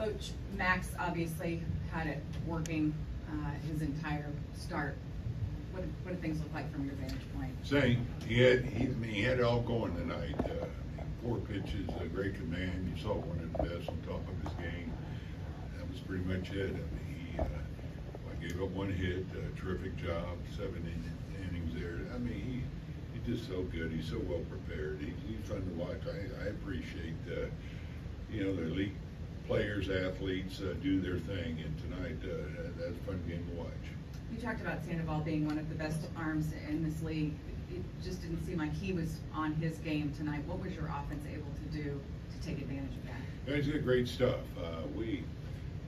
Coach Max obviously had it working, uh, his entire start. What, what do things look like from your vantage point? Same. He had, he, I mean, he had it all going tonight. Uh, four pitches, a great command. You saw one of the best on top of his game. That was pretty much it. I mean, he, uh, gave up one hit, uh, terrific job, seven in, innings there. I mean, he, he's just so good. He's so well prepared. He, he's fun to watch. I, I appreciate, uh, you know, the elite players, athletes, uh, do their thing. And tonight, uh, that's a fun game to watch. You talked about Sandoval being one of the best arms in this league. It just didn't seem like he was on his game tonight. What was your offense able to do to take advantage of that? Guys did great stuff. Uh, we,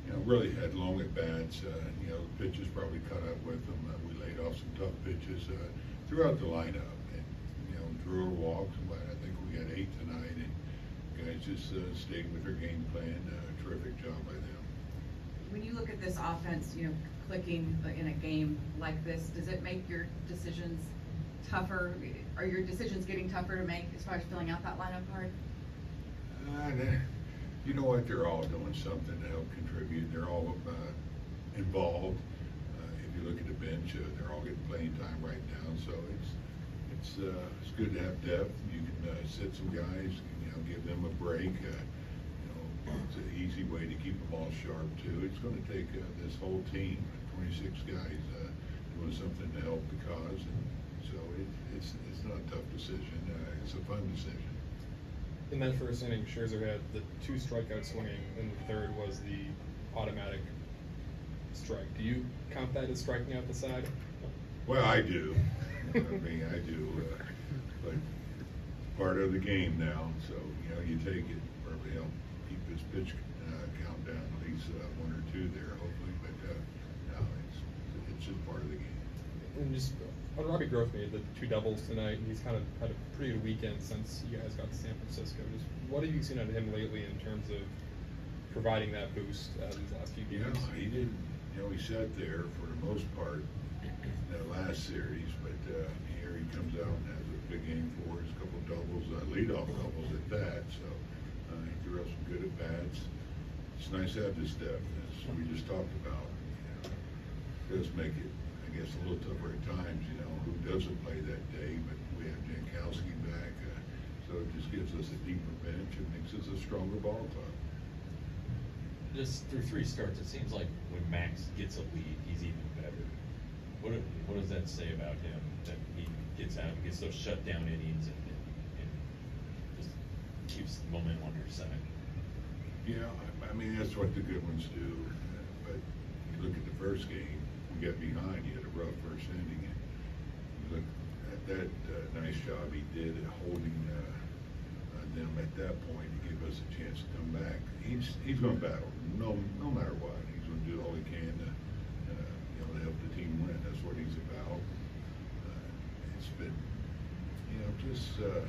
you know, really had long at bats. Uh, you know, the pitches probably caught up with them. Uh, we laid off some tough pitches uh, throughout the lineup, and you know, drew our walks. But I think we got eight tonight, and guys just uh, stayed with their game plan. Uh, terrific job by them. When you look at this offense, you know, clicking in a game like this, does it make your decisions tougher? Are your decisions getting tougher to make as far as filling out that lineup card? Uh, you know what? They're all doing something to help contribute. They're all uh, involved. Uh, if you look at the bench, uh, they're all getting playing time right now. So it's it's uh, it's good to have depth. You can uh, sit some guys, you know, give them a break. Uh, you know, it's an easy way to keep them all sharp too. It's going to take uh, this whole team, 26 guys, uh, doing something to help the cause. And so it, it's it's not a tough decision. Uh, it's a fun decision. In that first inning, Scherzer had the two strikeouts swinging, and the third was the automatic strike. Do you count that as striking out the side? Well, I do. I mean, I do, uh, but part of the game now, so, you know, you take it, probably help keep his pitch, uh, count down, at least, uh, one or two there, hopefully, but, uh, no, it's, it's just part of the game. And just on Robbie Grossman the two doubles tonight, and he's kind of had a pretty good weekend since you guys got to San Francisco. Just what have you seen out of him lately in terms of providing that boost uh, these last few You games? know, he didn't, you know, he sat there for the most part in last series, but, uh, here he comes out and has a big game for us, a couple doubles, uh, leadoff doubles at that, so, uh, he threw up some good at bats. It's nice to have this depth, as we just talked about, you know, does make it, I guess, a little tougher at times, you know, who doesn't play that day, but we have Jankowski back, uh, so it just gives us a deeper bench and makes us a stronger ball club. Just through three starts, it seems like when Max gets a lead, he's even better. What, what does that say about him, that he gets out, gets those shutdown innings and, and just keeps the momentum on your side? Yeah, I, I mean, that's what the good ones do, but you look at the first game, we got behind, You had a rough first inning, and look at that, uh, nice job he did at holding, uh, uh, them at that point to give us a chance to come back. He's, he's gonna battle, no, no matter what, he's gonna do all he can to, uh, you know, to help the team win, that's what he's about. Uh, It's been, you know, just, uh,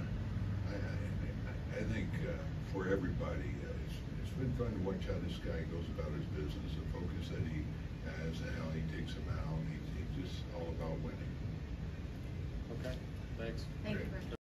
I, I, I think, uh, for everybody, uh, it's, it's been fun to watch how this guy goes about his business, the focus that he has, and how he takes them out. He's, he's just all about winning. Okay, thanks. Thank. Great. Chris.